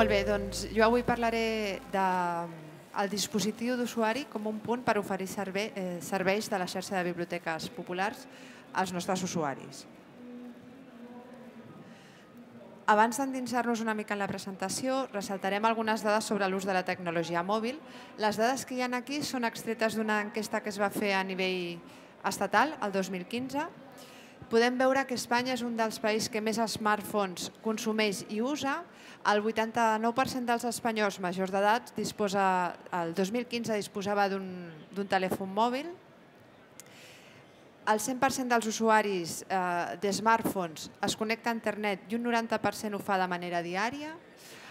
Molt bé, doncs jo avui parlaré de el dispositiu d'usuari com un punt per oferir servei, eh, serveis de la xarxa de biblioteques populars als nostres usuaris. Abans d'endinsar-nos una mica en la presentació, ressaltarem algunes dades sobre l'ús de la tecnologia mòbil. Les dades que hi ha aquí són extretes d'una enquesta que es va fer a nivell estatal, el 2015. Podem veure que Espanya és un dels països que més smartphones consumeix i usa, el 89% dels espanyols majors d'edat disposa, el 2015 disposava d'un telèfon mòbil. El 100% dels usuaris eh, de smartphones es connecta a internet i un 90% ho fa de manera diària.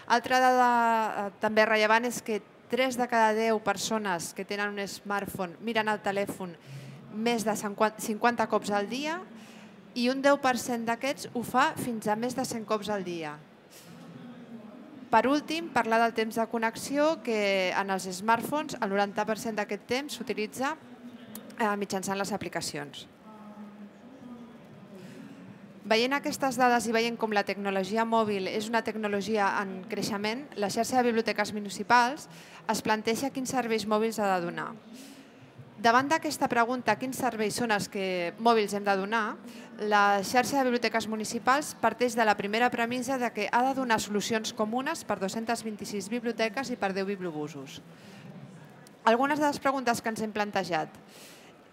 Altra dada eh, també rellevant és que 3 de cada 10 persones que tenen un smartphone miren el telèfon més de 50 cops al dia i un 10% d'aquests ho fa fins a més de 100 cops al dia. Per últim, parlar del temps de connexió, que en els smartphones el 90% d'aquest temps s'utilitza eh, mitjançant les aplicacions. Veient aquestes dades i veient com la tecnologia mòbil és una tecnologia en creixement, la xarxa de biblioteques municipals es planteja quins serveis mòbils ha de donar. Davant d'aquesta pregunta, quins serveis són els que mòbils hem de donar, la xarxa de biblioteques municipals parteix de la primera premissa de que ha de donar solucions comunes per 226 biblioteques i per 10 bibliobusos. Algunes de les preguntes que ens hem plantejat.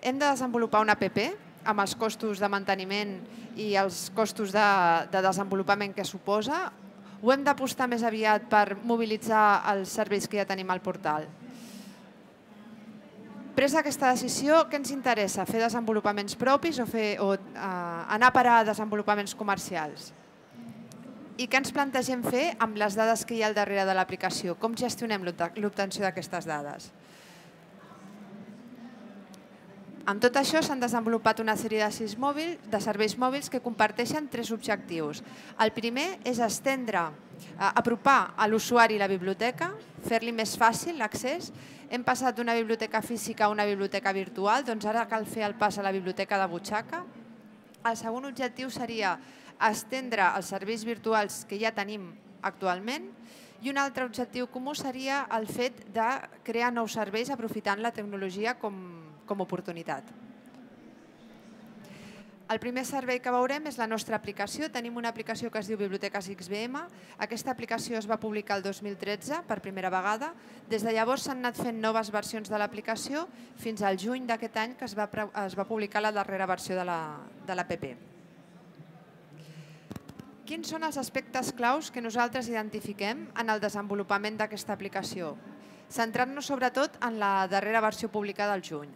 Hem de desenvolupar una app amb els costos de manteniment i els costos de, de desenvolupament que suposa o hem d'apostar més aviat per mobilitzar els serveis que ja tenim al portal? Presa aquesta decisió, què ens interessa? Fer desenvolupaments propis o, fer, o uh, anar a parar a desenvolupaments comercials? I què ens plantegem fer amb les dades que hi ha al darrere de l'aplicació? Com gestionem l'obtenció d'aquestes dades? Amb tot això s'han desenvolupat una sèrie de, sis mòbils, de serveis mòbils que comparteixen tres objectius. El primer és estendre, eh, apropar a l'usuari la biblioteca, fer-li més fàcil l'accés. Hem passat d'una biblioteca física a una biblioteca virtual, doncs ara cal fer el pas a la biblioteca de butxaca. El segon objectiu seria estendre els serveis virtuals que ja tenim actualment i un altre objectiu comú seria el fet de crear nous serveis aprofitant la tecnologia com, com oportunitat. El primer servei que veurem és la nostra aplicació. Tenim una aplicació que es diu Biblioteques XBM. Aquesta aplicació es va publicar el 2013 per primera vegada. Des de llavors s'han anat fent noves versions de l'aplicació fins al juny d'aquest any que es va, es va publicar la darrera versió de l'APP. La, Quins són els aspectes claus que nosaltres identifiquem en el desenvolupament d'aquesta aplicació? Centrant-nos sobretot en la darrera versió publicada al juny.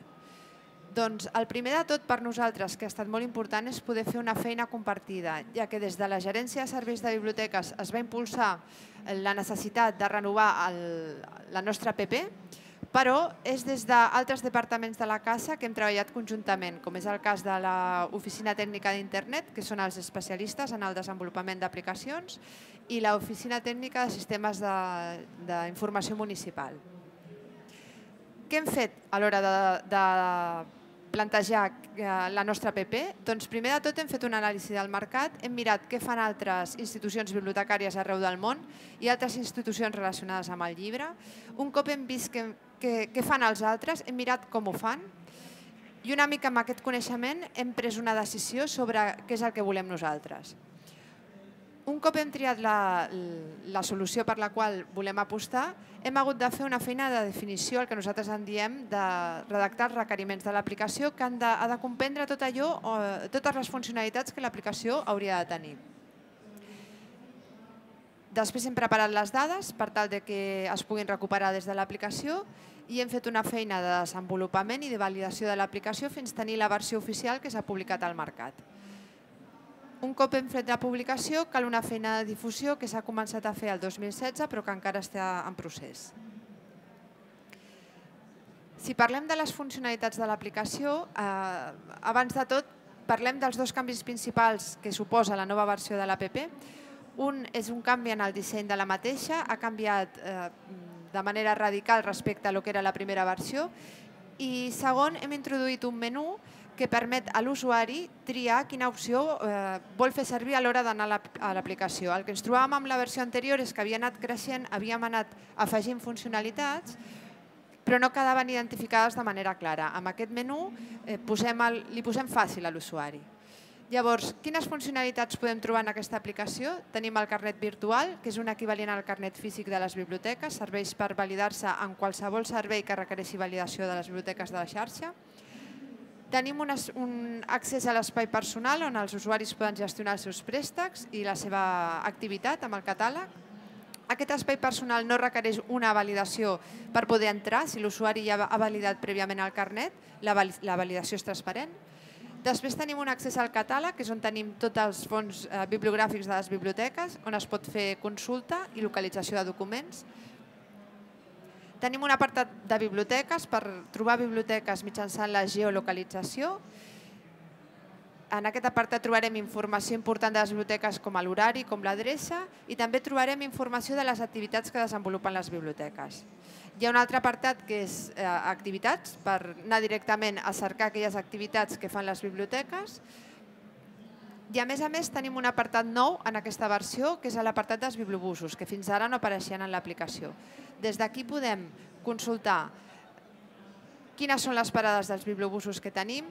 Doncs el primer de tot per nosaltres, que ha estat molt important, és poder fer una feina compartida, ja que des de la Gerència de Serveis de Biblioteques es va impulsar la necessitat de renovar el, la nostra app, però és des d'altres departaments de la casa que hem treballat conjuntament, com és el cas de l'Oficina Tècnica d'Internet, que són els especialistes en el desenvolupament d'aplicacions, i l'Oficina Tècnica de Sistemes d'Informació Municipal. Què hem fet a l'hora de, de plantejar eh, la nostra app? Doncs primer de tot hem fet una anàlisi del mercat, hem mirat què fan altres institucions bibliotecàries arreu del món i altres institucions relacionades amb el llibre. Un cop hem vist què, què, què fan els altres, hem mirat com ho fan i una mica amb aquest coneixement hem pres una decisió sobre què és el que volem nosaltres. Un cop hem triat la, la solució per la qual volem apostar, hem hagut de fer una feina de definició, el que nosaltres en diem, de redactar els requeriments de l'aplicació que han de, ha de comprendre tot allò, o, totes les funcionalitats que l'aplicació hauria de tenir. Després hem preparat les dades per tal de que es puguin recuperar des de l'aplicació i hem fet una feina de desenvolupament i de validació de l'aplicació fins tenir la versió oficial que s'ha publicat al mercat. Un cop hem fet la publicació, cal una feina de difusió que s'ha començat a fer el 2016 però que encara està en procés. Si parlem de les funcionalitats de l'aplicació, eh, abans de tot parlem dels dos canvis principals que suposa la nova versió de l'APP. Un és un canvi en el disseny de la mateixa, ha canviat eh, de manera radical respecte a lo que era la primera versió I segon, hem introduït un menú que permet a l'usuari triar quina opció eh, vol fer servir a l'hora d'anar a l'aplicació. El que ens trobàvem amb la versió anterior és que havia anat creixent, havíem anat afegint funcionalitats, però no quedaven identificades de manera clara. Amb aquest menú eh, posem el, li posem fàcil a l'usuari. Llavors, quines funcionalitats podem trobar en aquesta aplicació? Tenim el carnet virtual, que és un equivalent al carnet físic de les biblioteques, serveix per validar-se en qualsevol servei que requereixi validació de les biblioteques de la xarxa. Tenim un, un accés a l'espai personal on els usuaris poden gestionar els seus préstecs i la seva activitat amb el catàleg. Aquest espai personal no requereix una validació per poder entrar. Si l'usuari ja ha validat prèviament el carnet, la validació és transparent. Després tenim un accés al catàleg, que és on tenim tots els fons eh, bibliogràfics de les biblioteques, on es pot fer consulta i localització de documents. Tenim un apartat de biblioteques per trobar biblioteques mitjançant la geolocalització. En aquest apartat trobarem informació important de les biblioteques com l'horari, com l'adreça i també trobarem informació de les activitats que desenvolupen les biblioteques. Hi ha un altre apartat que és eh, activitats, per anar directament a cercar aquelles activitats que fan les biblioteques. I a més a més tenim un apartat nou en aquesta versió, que és l'apartat dels bibliobusos, que fins ara no apareixien en l'aplicació. Des d'aquí podem consultar quines són les parades dels bibliobusos que tenim,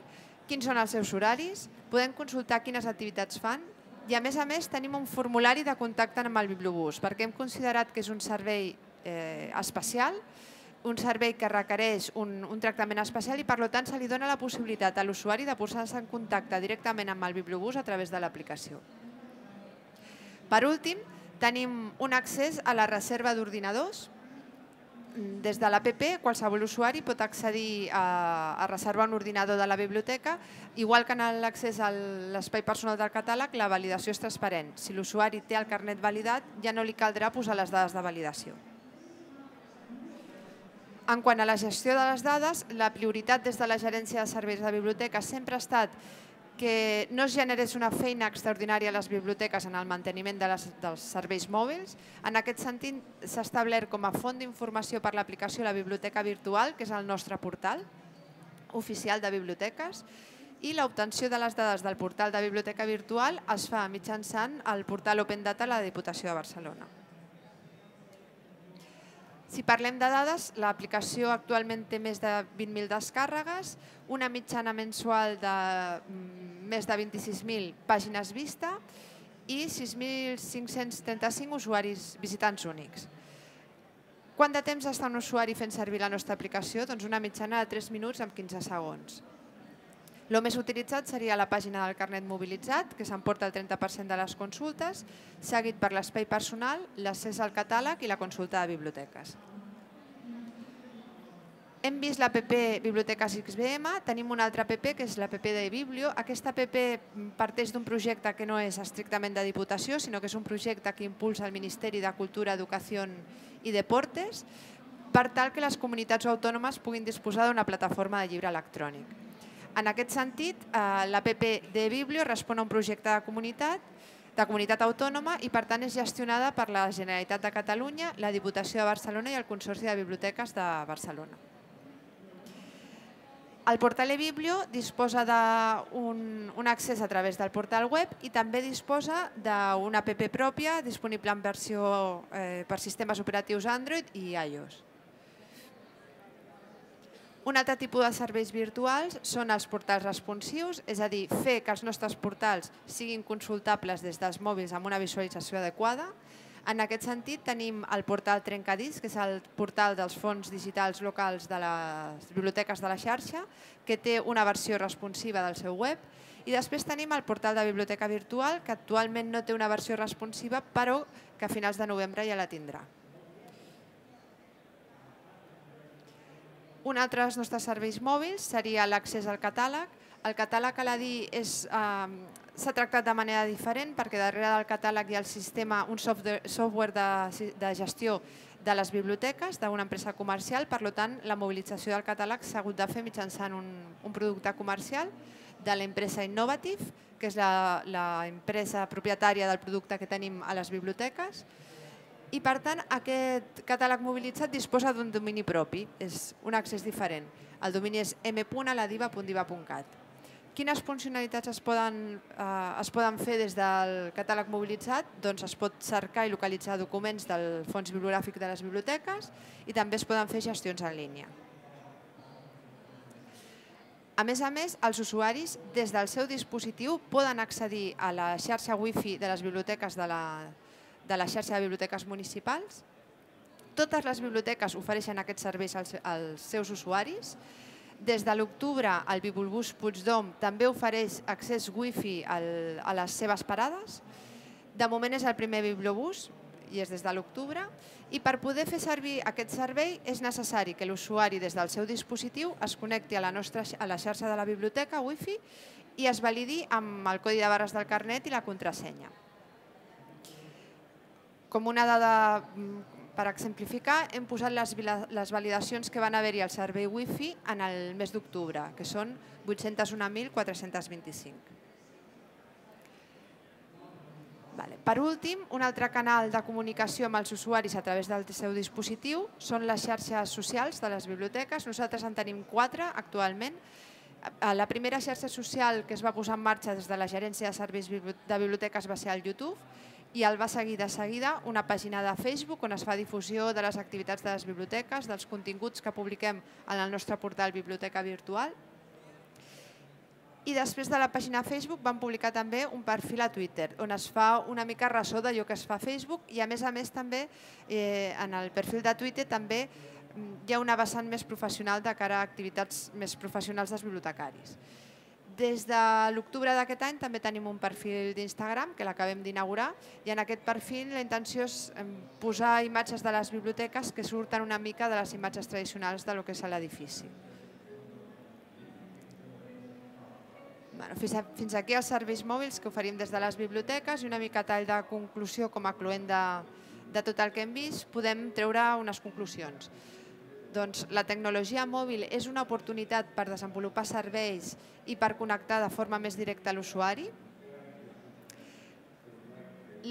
quins són els seus horaris, podem consultar quines activitats fan i a més a més tenim un formulari de contacte amb el bibliobús perquè hem considerat que és un servei eh, especial, un servei que requereix un, un tractament especial i per tant se li dona la possibilitat a l'usuari de posar-se en contacte directament amb el bibliobús a través de l'aplicació. Per últim, tenim un accés a la reserva d'ordinadors. Des de l'APP, qualsevol usuari pot accedir a, a reservar un ordinador de la biblioteca. Igual que en l'accés a l'espai personal del catàleg, la validació és transparent. Si l'usuari té el carnet validat, ja no li caldrà posar les dades de validació. En quant a la gestió de les dades, la prioritat des de la gerència de serveis de biblioteca sempre ha estat que no es generés una feina extraordinària a les biblioteques en el manteniment de les, dels serveis mòbils. En aquest sentit, s'ha establert com a font d'informació per l'aplicació la Biblioteca Virtual, que és el nostre portal oficial de biblioteques, i l'obtenció de les dades del portal de Biblioteca Virtual es fa mitjançant el portal Open Data a la Diputació de Barcelona. Si parlem de dades, l'aplicació actualment té més de 20.000 descàrregues, una mitjana mensual de mm, més de 26.000 pàgines vista i 6.535 usuaris visitants únics. Quant de temps està un usuari fent servir la nostra aplicació? Doncs una mitjana de 3 minuts amb 15 segons. El més utilitzat seria la pàgina del carnet mobilitzat, que s'emporta el 30% de les consultes, seguit per l'espai personal, l'accés al catàleg i la consulta de biblioteques. Hem vist l'APP Biblioteques XBM, tenim una altra APP que és l'APP de Biblio. Aquesta APP parteix d'un projecte que no és estrictament de Diputació, sinó que és un projecte que impulsa el Ministeri de Cultura, Educació i Deportes per tal que les comunitats autònomes puguin disposar d'una plataforma de llibre electrònic. En aquest sentit, eh, l'APP de Biblio respon a un projecte de comunitat de comunitat autònoma i per tant és gestionada per la Generalitat de Catalunya, la Diputació de Barcelona i el Consorci de Biblioteques de Barcelona. El portal eBiblio disposa d'un un accés a través del portal web i també disposa d'una app pròpia disponible en versió eh, per sistemes operatius Android i iOS. Un altre tipus de serveis virtuals són els portals responsius, és a dir, fer que els nostres portals siguin consultables des dels mòbils amb una visualització adequada. En aquest sentit, tenim el portal Trencadís, que és el portal dels fons digitals locals de les biblioteques de la xarxa, que té una versió responsiva del seu web. I després tenim el portal de biblioteca virtual, que actualment no té una versió responsiva, però que a finals de novembre ja la tindrà. Un altre dels nostres serveis mòbils seria l'accés al catàleg. El catàleg a la eh, s'ha tractat de manera diferent perquè darrere del catàleg hi ha el sistema, un software, de, de gestió de les biblioteques d'una empresa comercial, per tant la mobilització del catàleg s'ha hagut de fer mitjançant un, un producte comercial de l'empresa Innovative, que és l'empresa propietària del producte que tenim a les biblioteques, i per tant aquest catàleg mobilitzat disposa d'un domini propi, és un accés diferent. El domini és m.aladiva.diva.cat. Quines funcionalitats es poden, eh, es poden fer des del catàleg mobilitzat? Doncs es pot cercar i localitzar documents del fons bibliogràfic de les biblioteques i també es poden fer gestions en línia. A més a més, els usuaris des del seu dispositiu poden accedir a la xarxa wifi de les biblioteques de la, de la xarxa de biblioteques municipals. Totes les biblioteques ofereixen aquests serveis als, als seus usuaris des de l'octubre, el Bibulbus Puigdom també ofereix accés wifi al, a les seves parades. De moment és el primer bibliobús i és des de l'octubre. I per poder fer servir aquest servei és necessari que l'usuari des del seu dispositiu es connecti a la, nostra, a la xarxa de la biblioteca wifi i es validi amb el codi de barres del carnet i la contrasenya. Com una dada per exemplificar, hem posat les, les validacions que van haver-hi al servei Wi-Fi en el mes d'octubre, que són 801.425. Vale. Per últim, un altre canal de comunicació amb els usuaris a través del seu dispositiu són les xarxes socials de les biblioteques. Nosaltres en tenim quatre actualment. La primera xarxa social que es va posar en marxa des de la gerència de serveis de biblioteques va ser el YouTube i el va seguir de seguida una pàgina de Facebook on es fa difusió de les activitats de les biblioteques, dels continguts que publiquem en el nostre portal Biblioteca Virtual. I després de la pàgina Facebook vam publicar també un perfil a Twitter, on es fa una mica ressò d'allò que es fa a Facebook i a més a més també eh, en el perfil de Twitter també mm, hi ha una vessant més professional de cara a activitats més professionals dels bibliotecaris. Des de l'octubre d'aquest any també tenim un perfil d'Instagram que l'acabem d'inaugurar i en aquest perfil la intenció és posar imatges de les biblioteques que surten una mica de les imatges tradicionals de lo que és l'edifici. Bueno, fins, aquí els serveis mòbils que oferim des de les biblioteques i una mica tall de conclusió com a cluent de, de tot el que hem vist, podem treure unes conclusions. Doncs la tecnologia mòbil és una oportunitat per desenvolupar serveis i per connectar de forma més directa a l'usuari.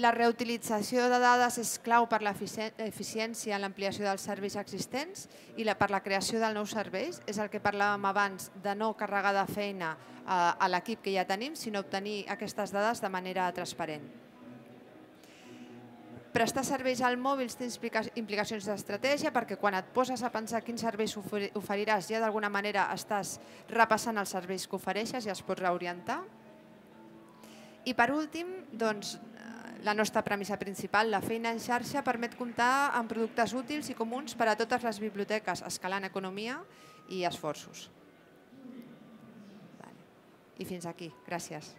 La reutilització de dades és clau per l'eficiència en l'ampliació dels serveis existents i la, per la creació de nous serveis. És el que parlàvem abans de no carregar de feina a, a l'equip que ja tenim, sinó obtenir aquestes dades de manera transparent. Prestar serveis al mòbil té implicacions d'estratègia perquè quan et poses a pensar quins serveis oferiràs ja d'alguna manera estàs repassant els serveis que ofereixes i els pots reorientar. I per últim, doncs, la nostra premissa principal, la feina en xarxa, permet comptar amb productes útils i comuns per a totes les biblioteques, escalant economia i esforços. I fins aquí. Gràcies.